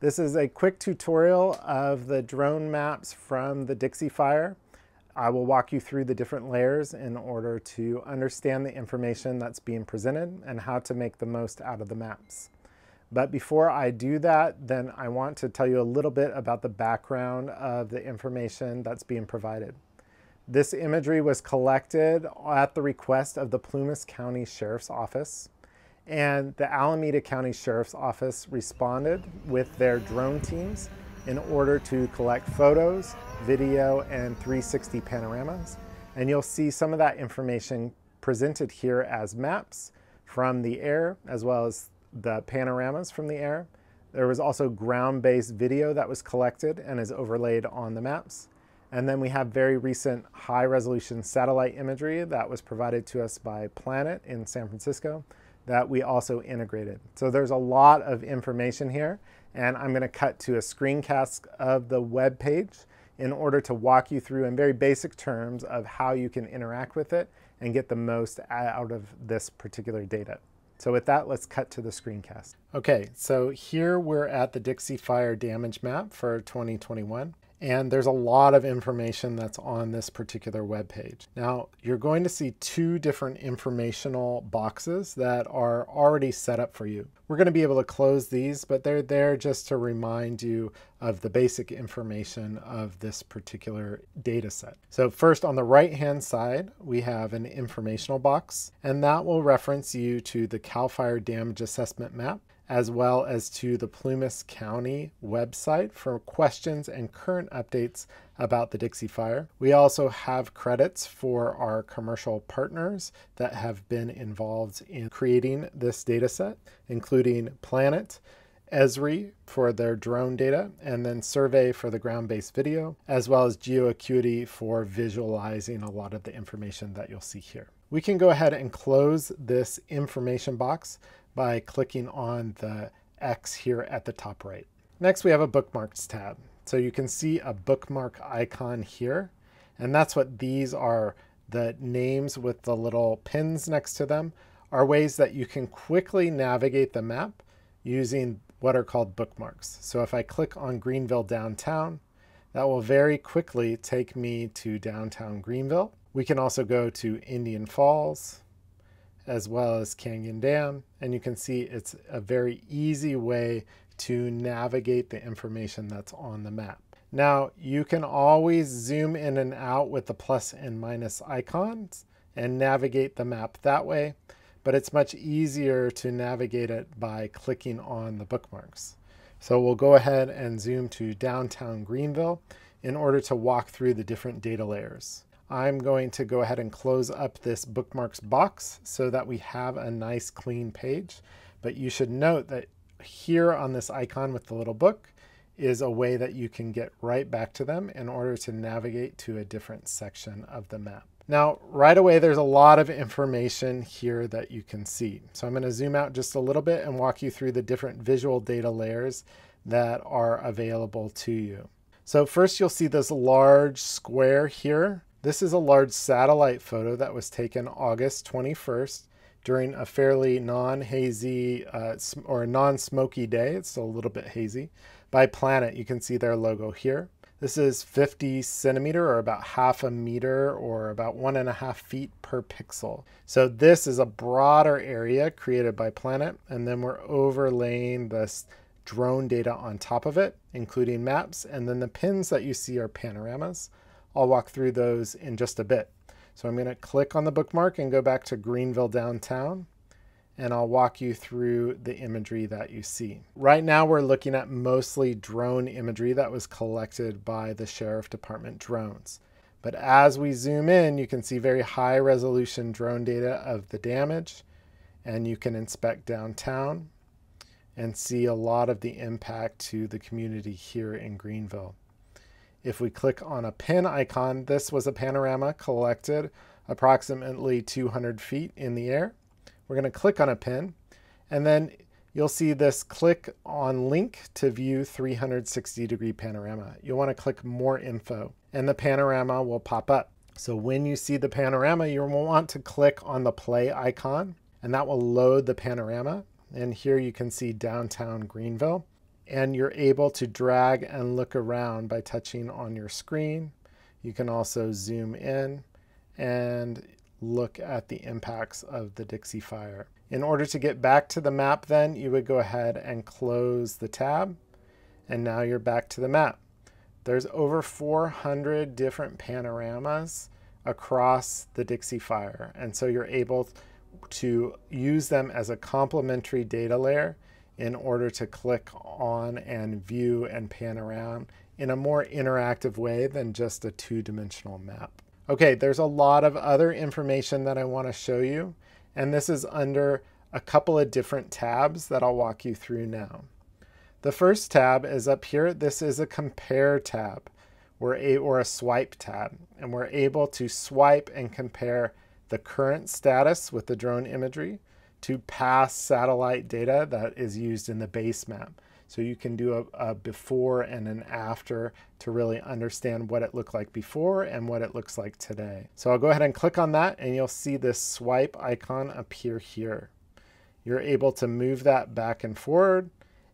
This is a quick tutorial of the drone maps from the Dixie Fire. I will walk you through the different layers in order to understand the information that's being presented and how to make the most out of the maps. But before I do that, then I want to tell you a little bit about the background of the information that's being provided. This imagery was collected at the request of the Plumas County Sheriff's Office. And the Alameda County Sheriff's Office responded with their drone teams in order to collect photos, video, and 360 panoramas. And you'll see some of that information presented here as maps from the air, as well as the panoramas from the air. There was also ground-based video that was collected and is overlaid on the maps. And then we have very recent high resolution satellite imagery that was provided to us by Planet in San Francisco that we also integrated. So there's a lot of information here and I'm gonna cut to a screencast of the web page in order to walk you through in very basic terms of how you can interact with it and get the most out of this particular data. So with that, let's cut to the screencast. Okay, so here we're at the Dixie Fire damage map for 2021. And there's a lot of information that's on this particular web page. Now, you're going to see two different informational boxes that are already set up for you. We're going to be able to close these, but they're there just to remind you of the basic information of this particular data set. So first on the right hand side, we have an informational box, and that will reference you to the CAL FIRE damage assessment map as well as to the Plumas County website for questions and current updates about the Dixie Fire. We also have credits for our commercial partners that have been involved in creating this data set, including Planet, Esri for their drone data, and then Survae for the ground-based video, as well as GeoAcuity for visualizing a lot of the information that you'll see here. We can go ahead and close this information box by clicking on the X here at the top right. Next, we have a bookmarks tab. So you can see a bookmark icon here, and that's what these are. The names with the little pins next to them are ways that you can quickly navigate the map using what are called bookmarks. So if I click on Greenville downtown, that will very quickly take me to downtown Greenville. We can also go to Indian Falls, as well as Canyon Dam. And you can see it's a very easy way to navigate the information that's on the map. Now you can always zoom in and out with the plus and minus icons and navigate the map that way, but it's much easier to navigate it by clicking on the bookmarks. So we'll go ahead and zoom to downtown Greenville in order to walk through the different data layers. I'm going to go ahead and close up this bookmarks box so that we have a nice clean page. But you should note that here on this icon with the little book is a way that you can get right back to them in order to navigate to a different section of the map. Now, right away, there's a lot of information here that you can see. So I'm gonna zoom out just a little bit and walk you through the different visual data layers that are available to you. So first you'll see this large square here this is a large satellite photo that was taken August 21st during a fairly non-hazy uh, or non-smoky day. It's still a little bit hazy. By Planet, you can see their logo here. This is 50 centimeter or about half a meter or about one and a half feet per pixel. So this is a broader area created by Planet and then we're overlaying this drone data on top of it, including maps. And then the pins that you see are panoramas. I'll walk through those in just a bit. So I'm going to click on the bookmark and go back to Greenville downtown and I'll walk you through the imagery that you see. Right now we're looking at mostly drone imagery that was collected by the Sheriff Department drones. But as we zoom in, you can see very high resolution drone data of the damage and you can inspect downtown and see a lot of the impact to the community here in Greenville. If we click on a pin icon, this was a panorama collected approximately 200 feet in the air. We're going to click on a pin and then you'll see this click on link to view 360 degree panorama. You'll want to click more info and the panorama will pop up. So when you see the panorama, you will want to click on the play icon and that will load the panorama. And here you can see downtown Greenville and you're able to drag and look around by touching on your screen. You can also zoom in and look at the impacts of the Dixie Fire. In order to get back to the map then, you would go ahead and close the tab, and now you're back to the map. There's over 400 different panoramas across the Dixie Fire, and so you're able to use them as a complementary data layer in order to click on and view and pan around in a more interactive way than just a two-dimensional map. Okay, there's a lot of other information that I want to show you, and this is under a couple of different tabs that I'll walk you through now. The first tab is up here. This is a compare tab we're a, or a swipe tab, and we're able to swipe and compare the current status with the drone imagery to pass satellite data that is used in the base map. So you can do a, a, before and an after to really understand what it looked like before and what it looks like today. So I'll go ahead and click on that and you'll see this swipe icon appear here. You're able to move that back and forward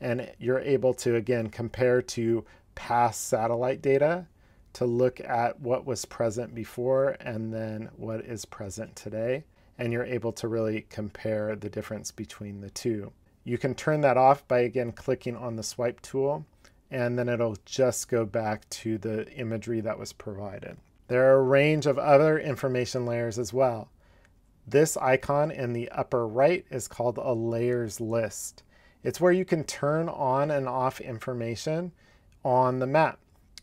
and you're able to again compare to past satellite data to look at what was present before and then what is present today. And you're able to really compare the difference between the two. You can turn that off by again clicking on the swipe tool and then it'll just go back to the imagery that was provided. There are a range of other information layers as well. This icon in the upper right is called a layers list. It's where you can turn on and off information on the map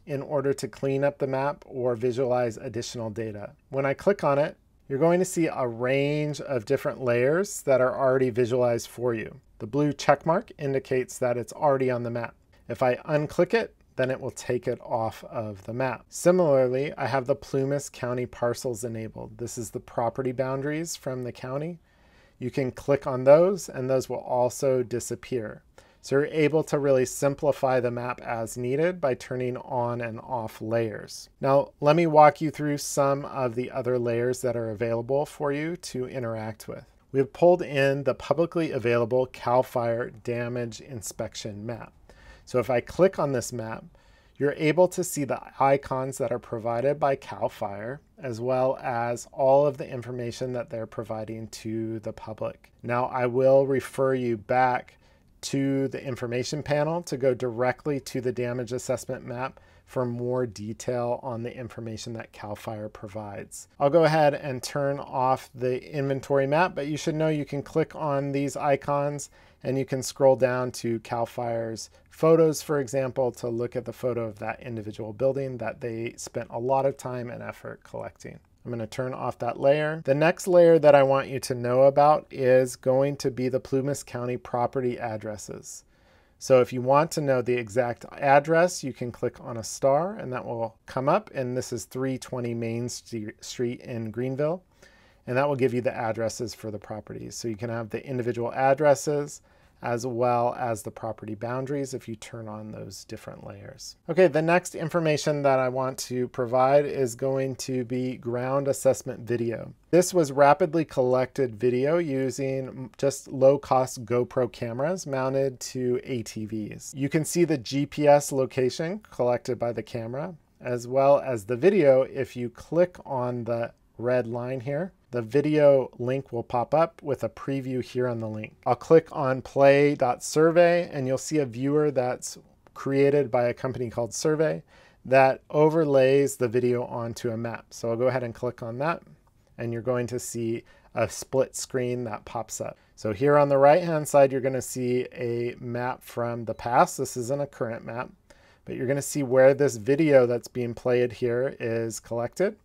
in order to clean up the map or visualize additional data. When I click on it, you're going to see a range of different layers that are already visualized for you. The blue check mark indicates that it's already on the map. If I unclick it, then it will take it off of the map. Similarly, I have the Plumas County parcels enabled. This is the property boundaries from the county. You can click on those and those will also disappear. So you're able to really simplify the map as needed by turning on and off layers. Now, let me walk you through some of the other layers that are available for you to interact with. We've pulled in the publicly available CAL FIRE damage inspection map. So if I click on this map, you're able to see the icons that are provided by CAL FIRE, as well as all of the information that they're providing to the public. Now, I will refer you back to the information panel to go directly to the damage assessment map for more detail on the information that CAL FIRE provides. I'll go ahead and turn off the inventory map, but you should know you can click on these icons and you can scroll down to CAL FIRE's photos, for example, to look at the photo of that individual building that they spent a lot of time and effort collecting. I'm going to turn off that layer. The next layer that I want you to know about is going to be the Plumas County property addresses. So if you want to know the exact address, you can click on a star and that will come up. And this is 320 Main Street in Greenville. And that will give you the addresses for the properties. So you can have the individual addresses, as well as the property boundaries if you turn on those different layers. Okay, the next information that I want to provide is going to be ground assessment video. This was rapidly collected video using just low-cost GoPro cameras mounted to ATVs. You can see the GPS location collected by the camera, as well as the video if you click on the red line here the video link will pop up with a preview here on the link. I'll click on play.survae and you'll see a viewer that's created by a company called Survae that overlays the video onto a map. So I'll go ahead and click on that and you're going to see a split screen that pops up. So here on the right hand side, you're going to see a map from the past. This isn't a current map, but you're going to see where this video that's being played here is collected.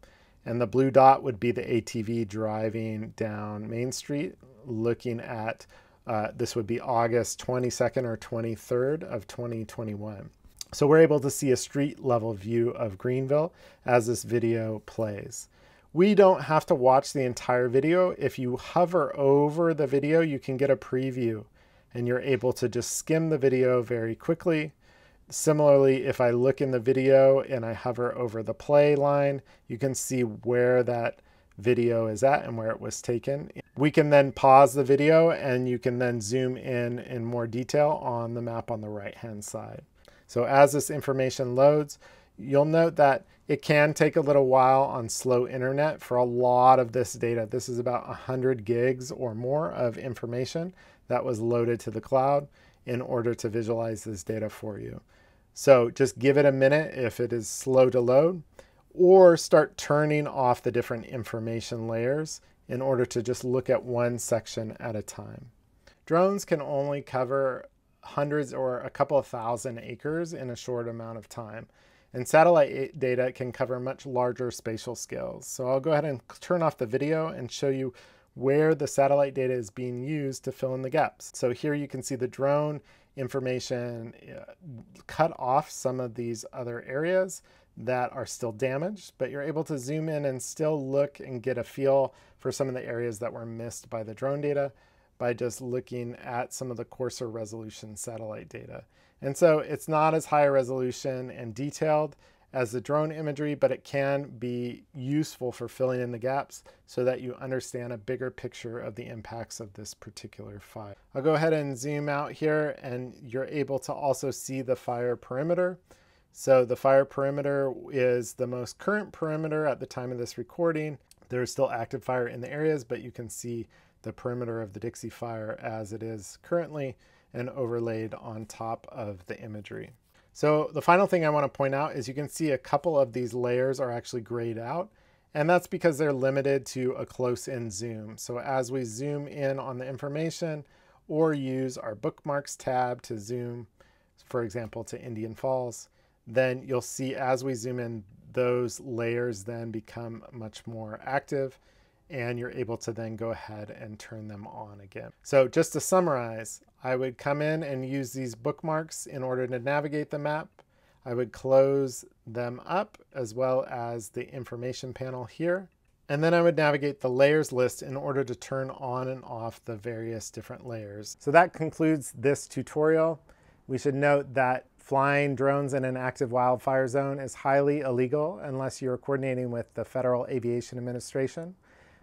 And the blue dot would be the ATV driving down Main Street, looking at uh, this would be August 22nd or 23rd of 2021. So we're able to see a street level view of Greenville as this video plays. We don't have to watch the entire video. If you hover over the video, you can get a preview and you're able to just skim the video very quickly Similarly, if I look in the video and I hover over the play line, you can see where that video is at and where it was taken. We can then pause the video and you can then zoom in in more detail on the map on the right hand side. So as this information loads, you'll note that it can take a little while on slow internet for a lot of this data. This is about 100 gigs or more of information that was loaded to the cloud in order to visualize this data for you. So just give it a minute if it is slow to load or start turning off the different information layers in order to just look at one section at a time. Drones can only cover hundreds or a couple of thousand acres in a short amount of time. And satellite data can cover much larger spatial scales. So I'll go ahead and turn off the video and show you where the satellite data is being used to fill in the gaps. So here you can see the drone information uh, cut off some of these other areas that are still damaged, but you're able to zoom in and still look and get a feel for some of the areas that were missed by the drone data by just looking at some of the coarser resolution satellite data. And so it's not as high resolution and detailed as the drone imagery, but it can be useful for filling in the gaps so that you understand a bigger picture of the impacts of this particular fire. I'll go ahead and zoom out here and you're able to also see the fire perimeter. So the fire perimeter is the most current perimeter at the time of this recording. There's still active fire in the areas, but you can see the perimeter of the Dixie Fire as it is currently and overlaid on top of the imagery. So the final thing I want to point out is you can see a couple of these layers are actually grayed out and that's because they're limited to a close-in zoom. So as we zoom in on the information or use our bookmarks tab to zoom, for example, to Indian Falls, then you'll see as we zoom in, those layers then become much more active and you're able to then go ahead and turn them on again. So just to summarize, I would come in and use these bookmarks in order to navigate the map. I would close them up as well as the information panel here. And then I would navigate the layers list in order to turn on and off the various different layers. So that concludes this tutorial. We should note that flying drones in an active wildfire zone is highly illegal unless you're coordinating with the Federal Aviation Administration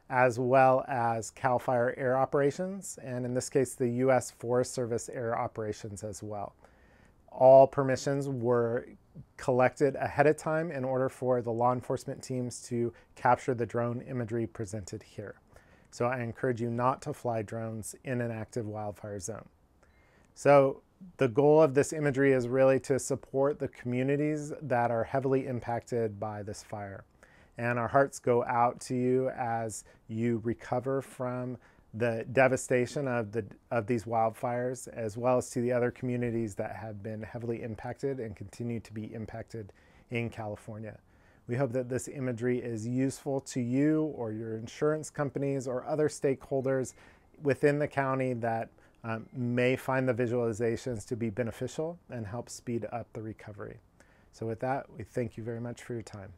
as well as CAL FIRE air operations, and in this case, the U.S. Forest Service air operations as well. All permissions were collected ahead of time in order for the law enforcement teams to capture the drone imagery presented here. So I encourage you not to fly drones in an active wildfire zone. So the goal of this imagery is really to support the communities that are heavily impacted by this fire. And our hearts go out to you as you recover from the devastation of, the, of these wildfires, as well as to the other communities that have been heavily impacted and continue to be impacted in California. We hope that this imagery is useful to you or your insurance companies or other stakeholders within the county that um, may find the visualizations to be beneficial and help speed up the recovery. So with that, we thank you very much for your time.